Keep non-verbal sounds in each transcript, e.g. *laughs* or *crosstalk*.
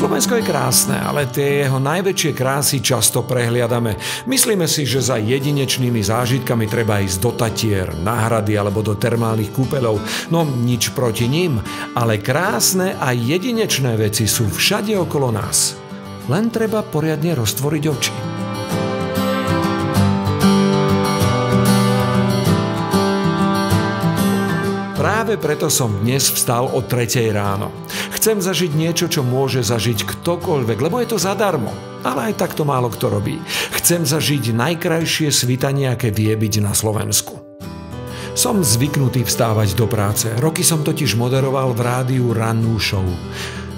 Slovensko je krásne, ale tie jeho najväčšie krásy často prehliadame. Myslíme si, že za jedinečnými zážitkami treba ísť do Tatier, na hrady alebo do termálnych kúpeľov. No nič proti ním, ale krásne a jedinečné veci sú všade okolo nás. Len treba poriadne roztvoriť oči. Práve preto som dnes vstal o 3 ráno. Chcem zažiť niečo, čo môže zažiť ktokoľvek, lebo je to zadarmo. Ale aj tak to málo kto robí. Chcem zažiť najkrajšie svitanie, aké vie byť na Slovensku. Som zvyknutý vstávať do práce. Roky som totiž moderoval v rádiu rannú show.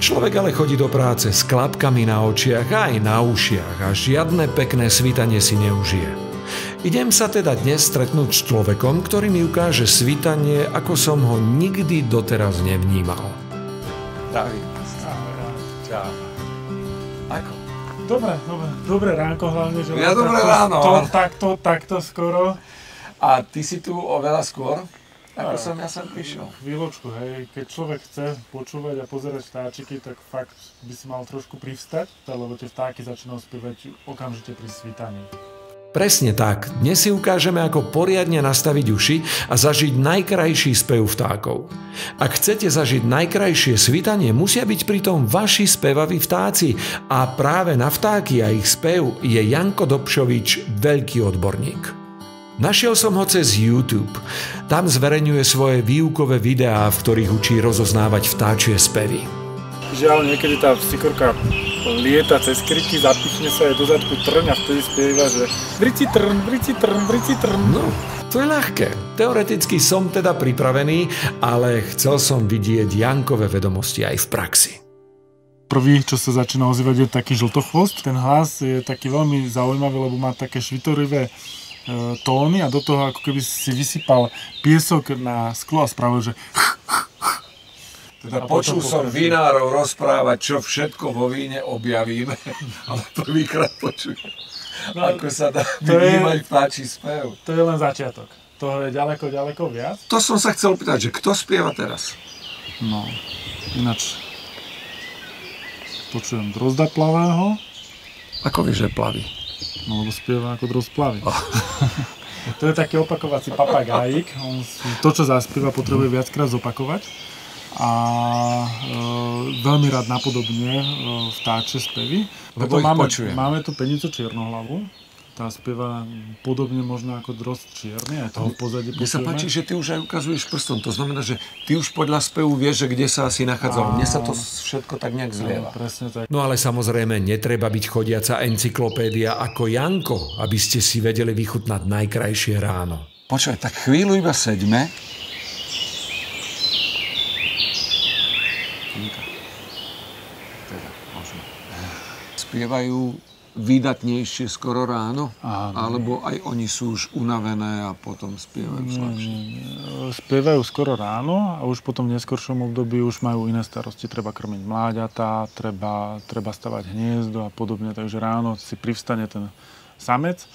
Človek ale chodí do práce s klapkami na očiach aj na ušiach a žiadne pekné svitanie si neužije. Idem sa teda dnes stretnúť s človekom, ktorý mi ukáže svitanie, ako som ho nikdy doteraz nevnímal. Zdravím. Čau. Ako? Dobre, dobre, dobre ránko hlavne, že Ja dobré takto, ráno. To, takto, takto skoro. A ty si tu oveľa skôr, ako som ja sem prišiel. Chvíľočku, hej, keď človek chce počúvať a pozerať vtáčiky, tak fakt by si mal trošku privstať, lebo tie vtáky začínajú spievať okamžite pri svítaní. Presne tak. Dnes si ukážeme, ako poriadne nastaviť uši a zažiť najkrajší spev vtákov. Ak chcete zažiť najkrajšie svitanie, musia byť pritom vaši spevaví vtáci a práve na vtáky a ich spev je Janko Dobšovič veľký odborník. Našiel som ho cez YouTube. Tam zverejňuje svoje výukové videá, v ktorých učí rozoznávať vtáčie spevy. Žiaľ, niekedy tá sikorka lieta cez kryky, zapichne sa jej do zadku trň a vtedy spieva, že vrici trn, vrici trn, vrici trn. No, to je ľahké. Teoreticky som teda pripravený, ale chcel som vidieť Jankové vedomosti aj v praxi. Prvý, čo sa začína ozývať, je taký žltochvost. Ten hlas je taký veľmi zaujímavý, lebo má také švitorivé e, tóny a do toho ako keby si vysypal piesok na sklo a spravil, že Teda počul som vinárov rozprávať, čo všetko vo víne objavíme, *laughs* ale prvýkrát počujem, No, ako sa dá to je- vnímať vtáči spev. to je len začiatok. Toho je ďaleko, ďaleko viac. To som sa chcel pýtať, že kto spieva teraz? No, ináč počujem drozda plavého, Ako vieš, že plaví? no lebo spieva ako drozd plaví. *laughs* to je taký opakovací papagájik. On to, čo zaspieva, potrebuje viackrát zopakovať. A e, veľmi rád napodobne e, vtáče spevy. Lebo ich máme, počujem. máme tu penicu čiernohlavu. Tá spieva podobne možno ako drozd čierny, aj toho v pozadí Mne sa páči, že ty už aj ukazuješ prstom. To znamená, že ty už podľa spevu vieš, že kde sa asi nachádzal. Mne sa to všetko tak nejak No, zlieva. presne tak. No ale samozrejme, netreba byť chodiaca encyklopédia ako Janko, aby ste si vedeli vychutnať najkrajšie ráno. Počkaj, tak chvíľu iba seďme. Teda, možno. Spievajú výdatnejšie skoro ráno? Áno. Alebo aj oni sú už unavené a potom spievajú slabšie? Spievajú skoro ráno a už potom v neskoršom období už majú iné starosti. Treba krmiť mláďatá, treba, treba stavať hniezdo a podobne. Takže ráno si privstane ten samec,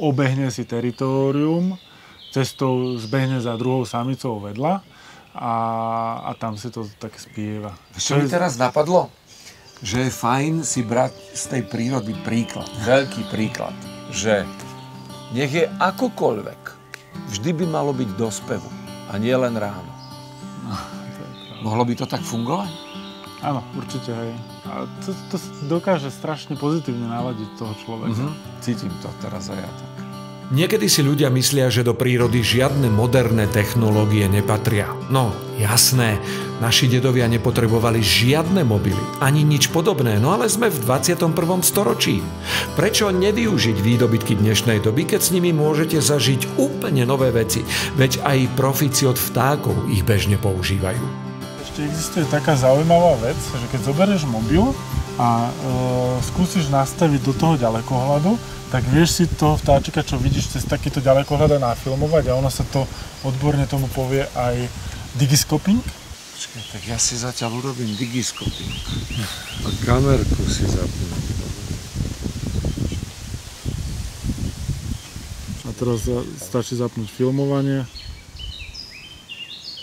obehne si teritorium, cestou zbehne za druhou samicou vedľa a, a tam si to tak spieva. Čo mi teraz napadlo? Že je fajn si brať z tej prírody príklad. Veľký príklad. Že nech je akokoľvek, vždy by malo byť do spevu. A nie len ráno. Mohlo by to tak fungovať? Áno, určite hej. A to, to dokáže strašne pozitívne naladiť toho človeka. Mhm. Cítim to teraz aj ja tak. Niekedy si ľudia myslia, že do prírody žiadne moderné technológie nepatria. No, jasné, naši dedovia nepotrebovali žiadne mobily, ani nič podobné, no ale sme v 21. storočí. Prečo nevyužiť výdobytky dnešnej doby, keď s nimi môžete zažiť úplne nové veci, veď aj profici od vtákov ich bežne používajú. Ešte existuje taká zaujímavá vec, že keď zoberieš mobil a e, skúsiš nastaviť do toho ďalekohľadu, tak vieš si toho vtáčika, čo vidíš cez takýto ďalekohľad aj nafilmovať a ono sa to odborne tomu povie aj digiscoping. Počkaj, tak ja si zatiaľ urobím digiskoping. A kamerku si zapnem. A teraz za- stačí zapnúť filmovanie.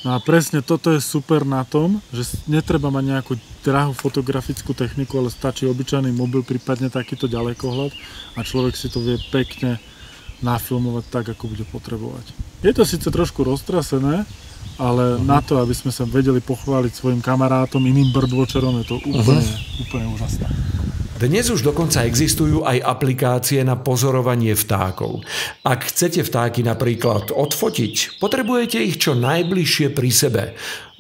No a presne toto je super na tom, že netreba mať nejakú drahú fotografickú techniku, ale stačí obyčajný mobil, prípadne takýto ďalekohľad a človek si to vie pekne nafilmovať tak, ako bude potrebovať. Je to síce trošku roztrasené, ale uh-huh. na to, aby sme sa vedeli pochváliť svojim kamarátom, iným birdwatcherom, je to úplne, uh-huh. úplne úžasné. Dnes už dokonca existujú aj aplikácie na pozorovanie vtákov. Ak chcete vtáky napríklad odfotiť, potrebujete ich čo najbližšie pri sebe.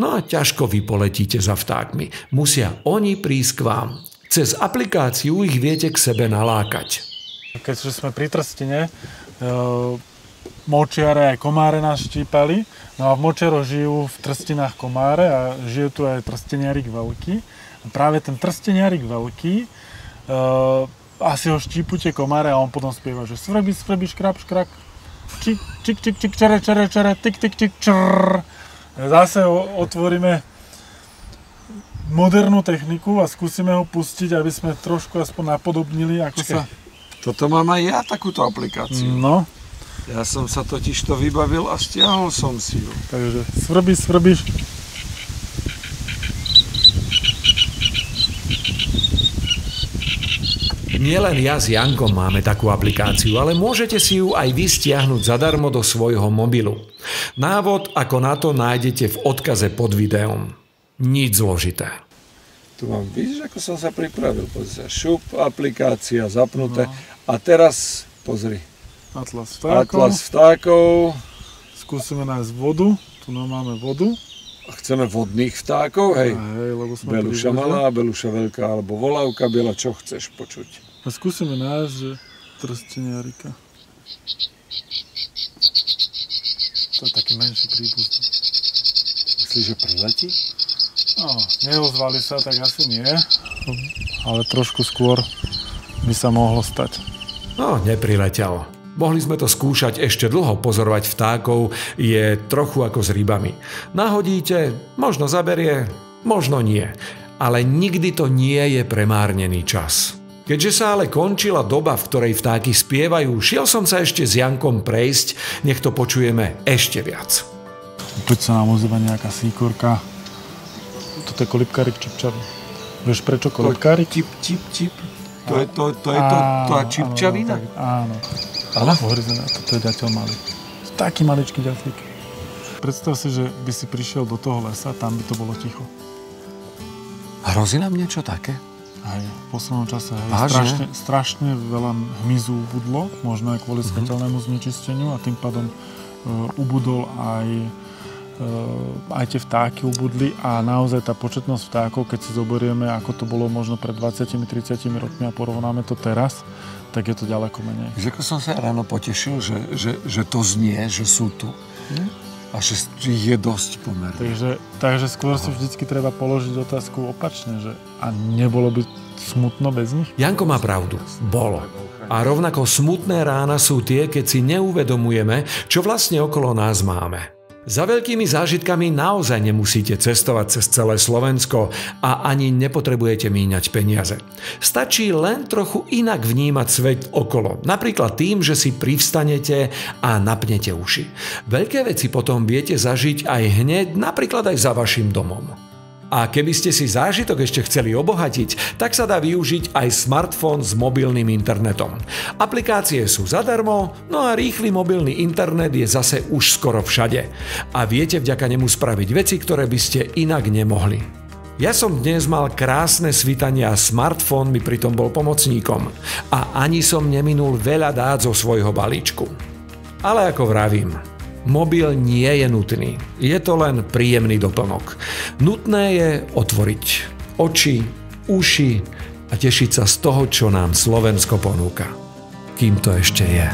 No a ťažko vy poletíte za vtákmi. Musia oni prísť k vám. Cez aplikáciu ich viete k sebe nalákať. Keď sme pri trstine, e, močiare aj komáre nás štípali. No a v močiaro žijú v trstinách komáre a žijú tu aj trsteniarik veľký. A práve ten trsteniarik veľký uh, asi ho štípu tie komáre a on potom spieva, že svrbí, svrbí, škrap, škrak, čik, čik, čik, čik, čere, čere, čere, tik, tik, tik, črrr. Zase otvoríme modernú techniku a skúsime ho pustiť, aby sme trošku aspoň napodobnili, ako Čakaj. sa... Toto mám aj ja, takúto aplikáciu. No. Ja som sa totiž to vybavil a stiahol som si ju. Takže svrbíš, svrbíš, Nielen ja s Jankom máme takú aplikáciu, ale môžete si ju aj vy stiahnuť zadarmo do svojho mobilu. Návod, ako na to nájdete v odkaze pod videom. Nič zložité. Tu mám, vidíš, ako som sa pripravil. Pozri sa, šup, aplikácia zapnuté. No. A teraz, pozri. Atlas vtákov. Atlas vtákov. Skúsime nájsť vodu. Tu máme vodu. A chceme vodných vtákov, hej. hej lebo sme beluša malá, beluša veľká, alebo volávka biela, čo chceš počuť. A skúsime nájsť, že trsteniarika. To je taký menší prípust. Myslíš, že priletí? No, neozvali sa, tak asi nie. Ale trošku skôr by sa mohlo stať. No, nepriletel. Mohli sme to skúšať ešte dlho, pozorovať vtákov je trochu ako s rybami. Nahodíte, možno zaberie, možno nie. Ale nikdy to nie je premárnený čas. Keďže sa ale končila doba, v ktorej vtáky spievajú, šiel som sa ešte s Jankom prejsť, nech to počujeme ešte viac. Poď sa nám ozýva nejaká síkorka. Toto je kolibkárik čipčavý. Vieš prečo kolibkárik? Čip, čip, čip. To je, to, to je to, tá čipčavina? Áno. Áno. Ohryzená, toto je ďateľ malý. Taký maličký ďatlík. Predstav si, že by si prišiel do toho lesa, tam by to bolo ticho. Hrozí nám niečo také? Aj v poslednom čase hej, strašne, strašne veľa hmyzu ubudlo, možno aj kvôli mm-hmm. skateľnému znečisteniu a tým pádom e, ubudol aj e, aj tie vtáky ubudli a naozaj tá početnosť vtákov, keď si zoberieme, ako to bolo možno pred 20-30 rokmi a porovnáme to teraz, tak je to ďaleko menej. Že som sa ráno potešil, že, že, že to znie, že sú tu. Hm? A že je dosť pomerne. Takže, takže skôr si vždycky treba položiť otázku opačne, že a nebolo by smutno bez nich? Janko má pravdu. Bolo. A rovnako smutné rána sú tie, keď si neuvedomujeme, čo vlastne okolo nás máme. Za veľkými zážitkami naozaj nemusíte cestovať cez celé Slovensko a ani nepotrebujete míňať peniaze. Stačí len trochu inak vnímať svet okolo, napríklad tým, že si privstanete a napnete uši. Veľké veci potom viete zažiť aj hneď, napríklad aj za vašim domom. A keby ste si zážitok ešte chceli obohatiť, tak sa dá využiť aj smartfón s mobilným internetom. Aplikácie sú zadarmo, no a rýchly mobilný internet je zase už skoro všade. A viete vďaka nemu spraviť veci, ktoré by ste inak nemohli. Ja som dnes mal krásne svitanie a smartfón mi pritom bol pomocníkom. A ani som neminul veľa dát zo svojho balíčku. Ale ako vravím, Mobil nie je nutný. Je to len príjemný doplnok. Nutné je otvoriť oči, uši a tešiť sa z toho, čo nám Slovensko ponúka. Kým to ešte je.